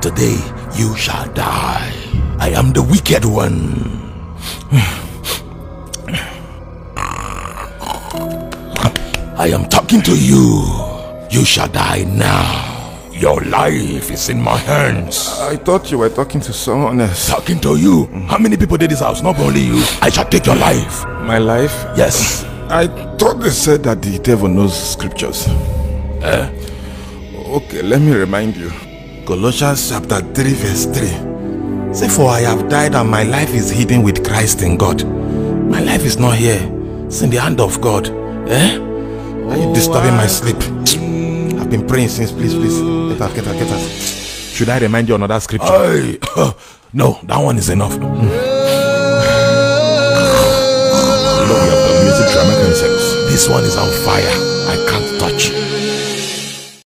Today you shall die. I am the wicked one. I am talking to you. You shall die now. Your life is in my hands. I thought you were talking to someone else. Talking to you. How many people did this house? Not only you. I shall take your life. My life? Yes. I thought they said that the devil knows scriptures. Eh? Okay, let me remind you. Colossians chapter 3 verse 3. Say, for I have died and my life is hidden with Christ in God. My life is not here. It's in the hand of God. Eh? Are you disturbing my sleep? I've been praying since. Please, please. Get out, get out, get out. Should I remind you another scripture? Hey. No, that one is enough. You know we have the music concepts. This one is on fire. I can't touch.